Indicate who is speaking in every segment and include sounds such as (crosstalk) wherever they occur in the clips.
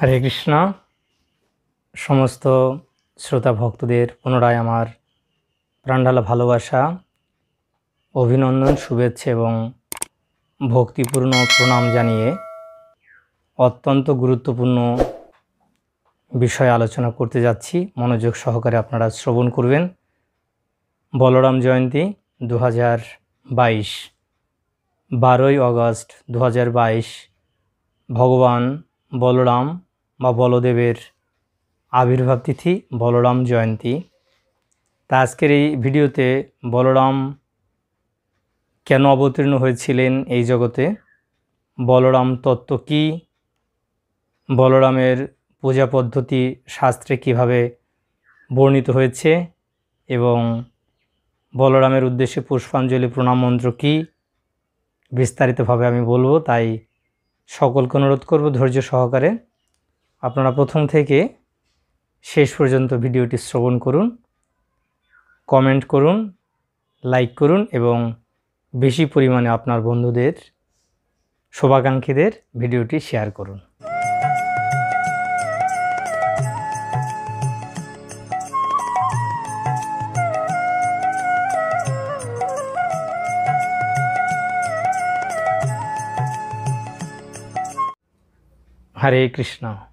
Speaker 1: হরে কৃষ্ণ। সমস্ত শ্রোতা ভক্তদের পুনরায় আমার প্রাণঢালা ভালোবাসা, অভিনন্দন, শুভেচ্ছা এবং ভক্তিপূর্ণ প্রণাম জানিয়ে অত্যন্ত গুরুত্বপূর্ণ বিষয় আলোচনা করতে যাচ্ছি। মনোযোগ সহকারে আপনারা শ্রবণ করবেন। বলরাম জয়ন্তী দু হাজার বাইশ, বারোই আগস্ট দু হাজার বাইশ, ভগবান বলরাম বা বলদেবের আবির্ভাব তিথি বলরাম জয়ন্তী। তা আজকের এই ভিডিওতে বলরাম কেন অবতীর্ণ হয়েছিলেন এই জগতে? বলরাম তত্ত্ব কী? বলরামের পূজা পদ্ধতি, শাস্ত্রে কীভাবে বর্ণিত হয়েছে? এবং বলরামের উদ্দেশ্যে পুষ্পাঞ্জলি, প্রণাম মন্ত্র কী? বিস্তারিতভাবে আমি বলব, তাই সকলকে অনুরোধ করব ধৈর্য সহকারে। আপনারা প্রথম থেকে শেষ পর্যন্ত ভিডিওটি শ্রবণ করুন, কমেন্ট করুন, লাইক করুন এবং বেশি পরিমাণে আপনার বন্ধুদের, শুভাকাঙ্ক্ষীদের ভিডিওটি শেয়ার করুন। হরে কৃষ্ণ।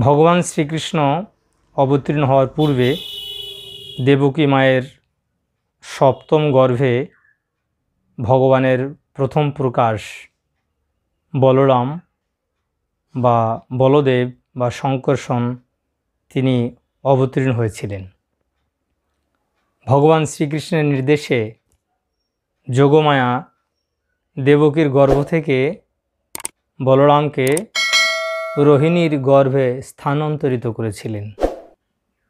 Speaker 1: ভগবান শ্রীকৃষ্ণ অবতীর্ণ হওয়ার পূর্বে দেবকী মায়ের সপ্তম গর্ভে ভগবানের প্রথম প্রকাশ বলরাম বা বলদেব বা শঙ্কর্ষণ তিনি অবতীর্ণ হয়েছিলেন। ভগবান শ্রীকৃষ্ণের নির্দেশে যোগমায়া দেবকীর গর্ভ থেকে বলরামকে রোহিণীর গর্ভে স্থানান্তরিত করেছিলেন।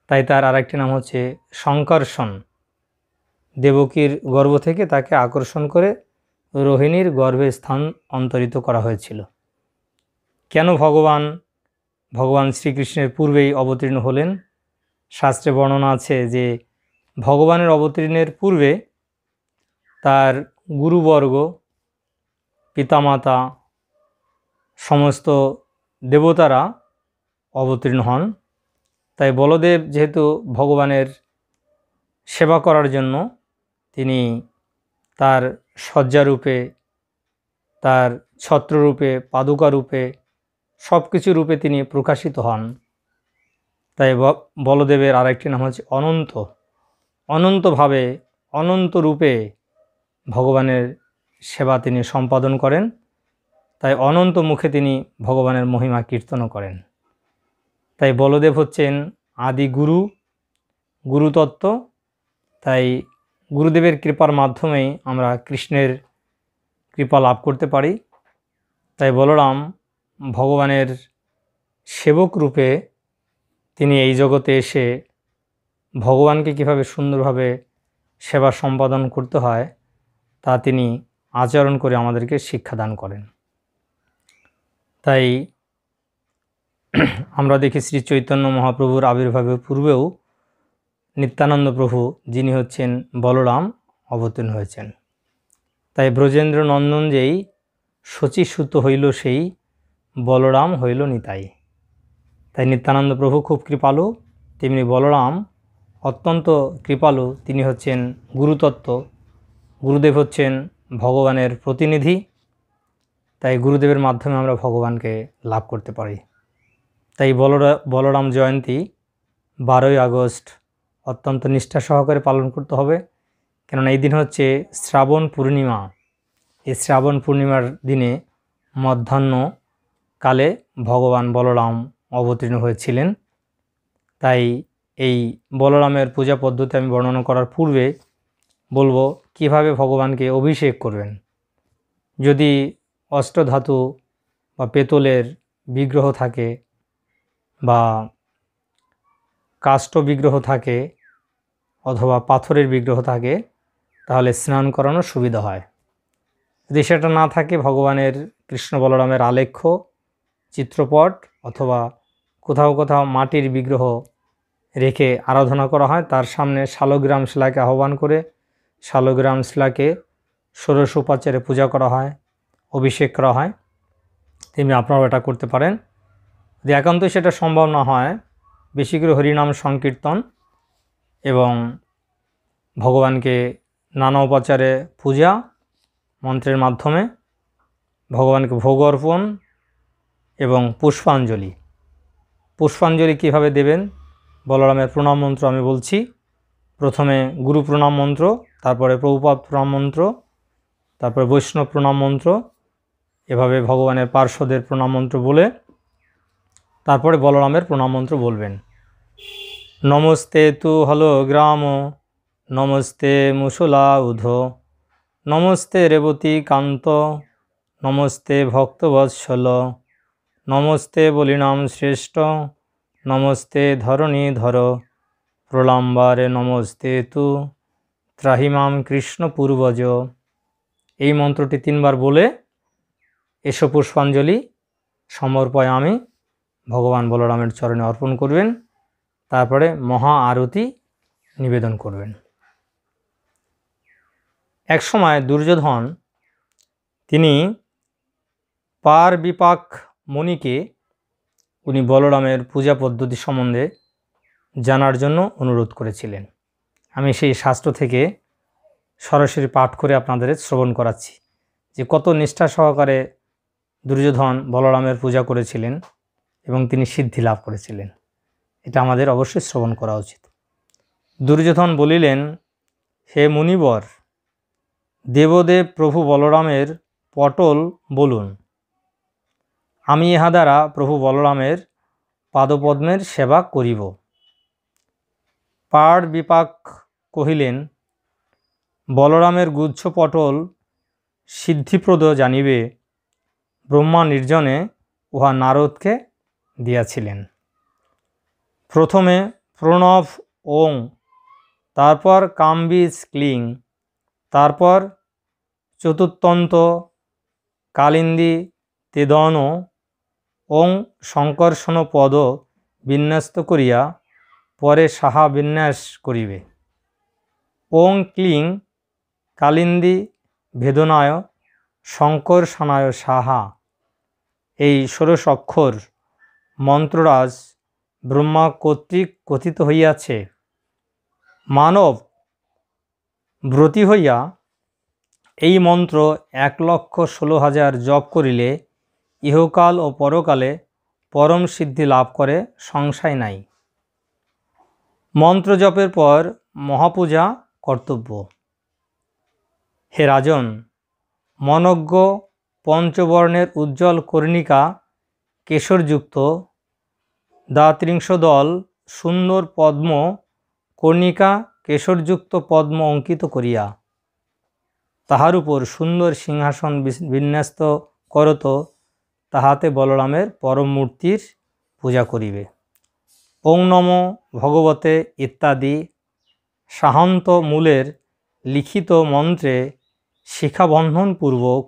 Speaker 1: তাই তার আরেকটি নাম হচ্ছে শঙ্কর্ষণ দেবকীর গর্ভ থেকে তাকে আকর্ষণ করে রোহিণীর গর্ভে স্থান অন্তরিত করা হয়েছিল। কেন ভগবান ভগবান শ্রীকৃষ্ণের পূর্বেই অবতীর্ণ হলেন? শাস্ত্রে বর্ণনা আছে যে ভগবানের অবতীর্ণের পূর্বে তার গুরুবর্গ, পিতামাতা, সমস্ত দেবতারা অবতীর্ণ হন। তাই বলদেব যেহেতু ভগবানের সেবা করার জন্য তিনি তার শয্যারূপে, তার ছত্ররূপে, পাদুকারূপে সব কিছু রূপে তিনি প্রকাশিত হন। তাই বলদেবের আরেকটি নাম হচ্ছে অনন্ত। অনন্তভাবে অনন্ত রূপে ভগবানের সেবা তিনি সম্পাদন করেন। তাই অনন্ত মুখে তিনি ভগবানের মহিমা কীর্তনও করেন। তাই বলদেব হচ্ছেন আদি গুরু, গুরুতত্ত্ব। তাই গুরুদেবের কৃপার মাধ্যমেই আমরা কৃষ্ণের কৃপা লাভ করতে পারি। তাই বলরাম ভগবানের সেবক রূপে তিনি এই জগতে এসে ভগবানকে কীভাবে সুন্দরভাবে সেবা সম্পাদন করতে হয়, তা তিনি আচরণ করে আমাদেরকে শিক্ষাদান করেন। তাই (clears throat) আমরা দেখি শ্রী চৈতন্য মহাপ্রভুর আবির্ভাবের পূর্বেও নিত্যানন্দ প্রভু যিনি হচ্ছেন বলরাম অবতীর্ণ হয়েছেন। তাই ব্রজেন্দ্র নন্দন যেই শচীসূত হইল, সেই বলরাম হইল নিতাই তাই নিত্যানন্দ প্রভু খুব কৃপালু, তেমনি বলরাম অত্যন্ত কৃপালু, তিনি হচ্ছেন গুরুতত্ত্ব। গুরুদেব হচ্ছেন ভগবানের প্রতিনিধি। তাই গুরুদেবের মাধ্যমে আমরা ভগবানকে লাভ করতে পারি। তাই বলরা, বলরাম জয়ন্তী বারোই আগস্ট অত্যন্ত নিষ্ঠা সহকারে পালন করতে হবে। কেননা এই দিন হচ্ছে শ্রাবণ পূর্ণিমা। এই শ্রাবণ পূর্ণিমার দিনে মধ্যাহ্ন কালে ভগবান বলরাম অবতীর্ণ হয়েছিলেন। তাই এই বলরামের পূজা পদ্ধতি আমি বর্ণনা করার পূর্বে বলব, কীভাবে ভগবানকে অভিষেক করবেন। যদি অষ্টধাতু বা পেতলের বিগ্রহ থাকে বা কাষ্ঠ বিগ্রহ থাকে অথবা পাথরের বিগ্রহ থাকে, তাহলে স্নান করানোর সুবিধা হয়। যদি সেটা না থাকে, ভগবানের, কৃষ্ণ বলরামের আলেখ্য, চিত্রপট অথবা কোথাও কোথাও মাটির বিগ্রহ রেখে আরাধনা করা হয়, তার সামনে শালগ্রাম শিলাকে আহ্বান করে শালগ্রাম শিলাকে ষোড়শ উপাচারে পূজা করা হয়। অভিষেক করা হয়। তেমনি আপনারাও এটা করতে পারেন। যদি একান্তই সেটা সম্ভব না হয়, বেশি করে হরিনাম সংকীর্তন এবং ভগবানকে নানা উপাচারে পূজা মন্ত্রের মাধ্যমে ভগবানকে ভোগ অর্পণ এবং পুষ্পাঞ্জলি। পুষ্পাঞ্জলি কীভাবে দেবেন? বলরামের প্রণাম মন্ত্র আমি বলছি। প্রথমে গুরু প্রণাম মন্ত্র, তারপরে প্রভুপাদ প্রণাম মন্ত্র, তারপরে বৈষ্ণব প্রণাম মন্ত্র এভাবে ভগবানের পার্শ্বদের প্রণাম মন্ত্র বলে তারপরে বলরামের প্রণাম মন্ত্র বলবেন। নমস্তে তু হলো গ্রাম, নমস্তে মুসলা উধ, নমস্তে রেবতী কান্ত, নমস্তে ভক্তবৎসল নমস্তে বলিনাম শ্রেষ্ঠ, নমস্তে ধরণী ধর, প্রলম্বারে নমস্তে তু, ত্রাহিমাম কৃষ্ণ পূর্বজ। এই মন্ত্রটি তিনবার বলে এসো পুষ্পাঞ্জলি, সমর্পয় আমি, ভগবান বলরামের চরণে অর্পণ করবেন, তারপরে মহা আরতি নিবেদন করবেন। একসময় দুর্যোধন, তিনি পার বিপাক মণিকে উনি বলরামের পূজা পদ্ধতি সম্বন্ধে জানার জন্য অনুরোধ করেছিলেন। আমি সেই শাস্ত্র থেকে সরাসরি পাঠ করে আপনাদের শ্রবণ করাচ্ছি। যে কত নিষ্ঠা সহকারে দুর্যোধন বলরামের পূজা করেছিলেন এবং তিনি সিদ্ধি লাভ করেছিলেন। এটা আমাদের অবশ্যই শ্রবণ করা উচিত। দুর্যোধন বলিলেন, হে মুনিবর, দেবদেব প্রভু বলরামের পটল বলুন। আমি ইহা দ্বারা প্রভু বলরামের পাদপদ্মের সেবা করিব। পাড় বিপাক কহিলেন, বলরামের গুচ্ছ পটল সিদ্ধিপ্রদ জানিবে ব্রহ্মা নির্জনে উহা নারদকে দিয়াছিলেন। প্রথমে প্রণব ওং, তারপর কাম্বিজ ক্লিং, তারপর চতুর্থন্ত কালিন্দি তেদন ওং সংকর্ষণ পদ বিন্যস্ত করিয়া পরে সাহা বিন্যাস করিবে। ওং ক্লিং, কালিন্দি ভেদনায় শঙ্করষণায় সাহা এই ষোড়শ অক্ষর মন্ত্ররাজ ব্রহ্মা কর্তৃক কথিত হইয়াছে। মানব ব্রতী হইয়া এই মন্ত্র এক লক্ষ ষোলো হাজার জপ করিলে ইহকাল ও পরকালে পরম সিদ্ধি লাভ করে, সংশয় নাই। মন্ত্র জপের পর মহাপূজা কর্তব্য। হে রাজন, মনজ্ঞ পঞ্চবর্ণের উজ্জ্বল কর্ণিকা কেশরযুক্ত দাত্রিংশ দল সুন্দর পদ্ম কর্ণিকা কেশরযুক্ত পদ্ম অঙ্কিত করিয়া তাহার উপর সুন্দর সিংহাসন বিন্যস্ত করত, তাহাতে বলরামের পরম মূর্তির পূজা করিবে। ওং নম ভগবতে ইত্যাদি সাহান্ত মূলের লিখিত মন্ত্রে শিখাবন্ধনপূর্বক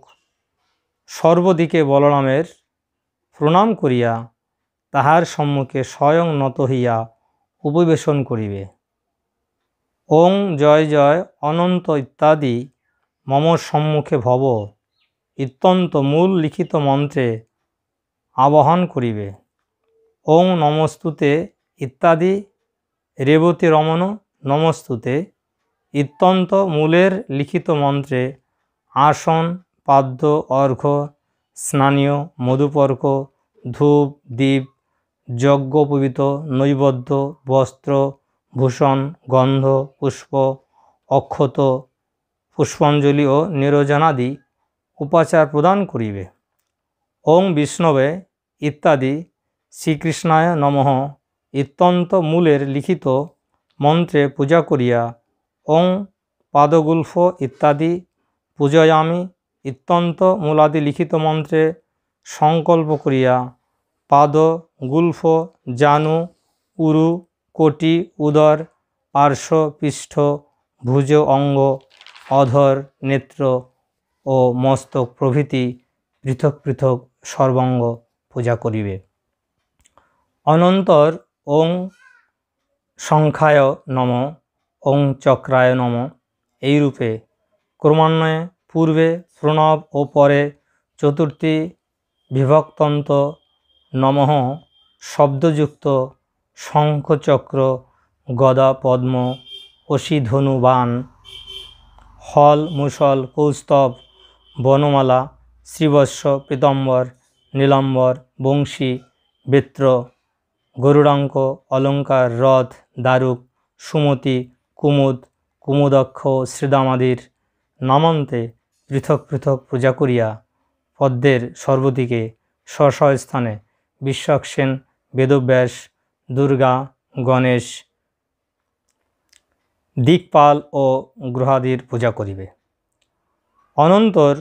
Speaker 1: সর্বদিকে বলরামের প্রণাম করিয়া তাহার সম্মুখে স্বয়ং নত হইয়া উপবেশন করিবে। ওং জয় জয় অনন্ত ইত্যাদি মম সম্মুখে ভব ইত্যন্ত মূল লিখিত মন্ত্রে আবাহন করিবে। ওং নমস্তুতে ইত্যাদি রেবতী রমণ নমস্তুতে ইত্যন্ত মূলের লিখিত মন্ত্রে আসন পাদ্য, অর্ঘ্য, স্নানীয়, মধুপর্ক, ধূপ, দ্বীপ যজ্ঞোপবিত নৈবদ্য, বস্ত্র, ভূষণ, গন্ধ, পুষ্প, অক্ষত, পুষ্পাঞ্জলি ও নিরজনাদি উপাচার প্রদান করিবে। ওং বিষ্ণবে ইত্যাদি শ্রীকৃষ্ণায় নমঃ। ইত্যন্ত মূলের লিখিত মন্ত্রে পূজা করিয়া ওং পাদগুল্ফ ইত্যাদি পূজয়ামি ইত্যন্ত মূলাদি লিখিত মন্ত্রে সংকল্প করিয়া পাদ, গুল্ফ, জানু, উরু, কোটি, উদর, পার্শ্ব, পৃষ্ঠ, ভুজ, অঙ্গ, অধর, নেত্র ও মস্তক প্রভৃতি পৃথক পৃথক সর্বাঙ্গ পূজা করিবে। অনন্তর ওং সংখ্যায় নম, ওং চক্রায় নম, এইরূপে ক্রমান্বয়ে পূর্বে প্রণব ও পরে চতুর্থী বিভক্তন্ত নমঃ শব্দযুক্ত শঙ্খচক্র গদা পদ্ম অশিধনু বাণ হল মুসল কৌস্তব বনমালা শ্রীবৎস পীতম্বর নীলম্বর বংশী বেত্র গরুড়াঙ্ক অলঙ্কার রথ দারুক সুমতি কুমুদ কুমুদক্ষ শ্রীদামাদির নামান্তে পৃথক পৃথক পূজা করিয়া পদ্মের সর্বদিকে স্ব স্থানে বিশ্বাসেন বেদব্যাস, দুর্গা, গণেশ, দিকপাল ও গ্রহাদির পূজা করিবে। অনন্তর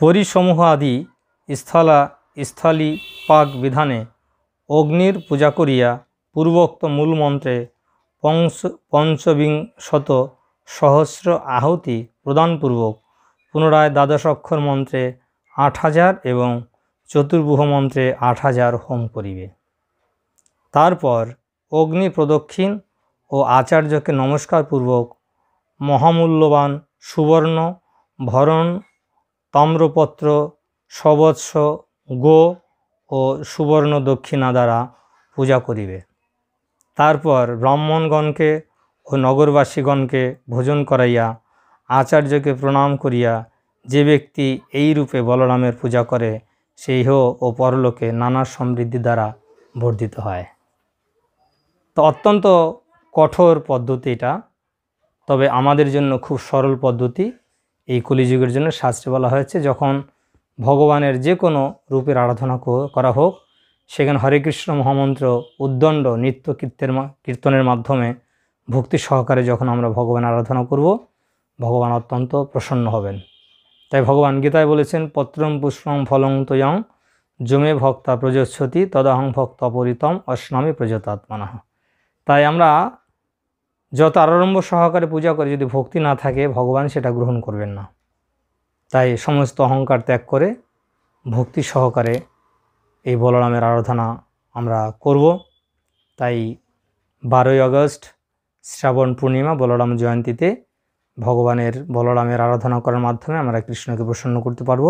Speaker 1: পরিসমূহ আদি স্থলা স্থলী পাক বিধানে অগ্নির পূজা করিয়া পূর্বোক্ত মূলমন্ত্রে পঞ্চ পঞ্চবিংশত সহস্র আহুতি প্রদানপূর্বক পুনরায় দ্বাদশ অক্ষর মন্ত্রে আট হাজার এবং চতুর্ভুহ মন্ত্রে আট হাজার হোম করিবে। তারপর অগ্নি প্রদক্ষিণ ও আচার্যকে নমস্কারপূর্বক মহামূল্যবান সুবর্ণ, ভরণ, তাম্রপত্র, সবৎস, গো ও সুবর্ণ দক্ষিণা দ্বারা পূজা করিবে। তারপর ব্রাহ্মণগণকে ও নগরবাসীগণকে ভোজন করাইয়া, আচার্যকে প্রণাম করিয়া যে ব্যক্তি এই রূপে বলরামের পূজা করে, সেই হো ও পরলোকে নানা সমৃদ্ধি দ্বারা বর্ধিত হয়। তো অত্যন্ত কঠোর পদ্ধতি এটা। তবে আমাদের জন্য খুব সরল পদ্ধতি এই কলিযুগের জন্য শাস্ত্রে বলা হয়েছে, যখন ভগবানের যে কোনো রূপের আরাধনা করা হোক, সেখানে হরে কৃষ্ণ মহামন্ত্র উদ্দণ্ড নৃত্য কীর্তের কীর্তনের মাধ্যমে ভক্তি সহকারে যখন আমরা ভগবান আরাধনা করব, ভগবান অত্যন্ত প্রসন্ন হবেন। তাই ভগবান গীতায় বলেছেন, পত্রম পুষ্পম ফলং তয়ং জমে ভক্তা প্রযোচ্ছতি তদাহং ভক্ত অপরিতম অস্নামী প্রজতাত্মানা। তাই আমরা যত আরম্ভ সহকারে পূজা করি, যদি ভক্তি না থাকে, ভগবান সেটা গ্রহণ করবেন না। তাই সমস্ত অহংকার ত্যাগ করে ভক্তি সহকারে এই বলরামের আরাধনা আমরা করব। তাই বারোই আগস্ট শ্রাবণ পূর্ণিমা বলরাম জয়ন্তীতে ভগবানের বলরামের আরাধনা করার মাধ্যমে আমরা কৃষ্ণকে প্রসন্ন করতে পারব।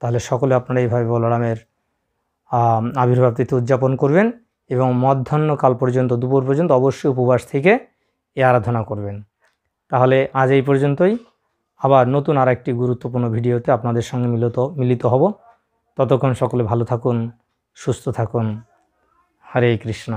Speaker 1: তাহলে সকলে আপনারা এইভাবে বলরামের আবির্ভাব তিথি উদযাপন করবেন এবং মধ্যাহ্নকাল পর্যন্ত, দুপুর পর্যন্ত অবশ্যই উপবাস থেকে এ আরাধনা করবেন। তাহলে আজ এই পর্যন্তই। আবার নতুন আর একটি গুরুত্বপূর্ণ ভিডিওতে আপনাদের সঙ্গে মিলিত মিলিত হব। ততক্ষণ সকলে ভালো থাকুন, সুস্থ থাকুন। হরে কৃষ্ণ।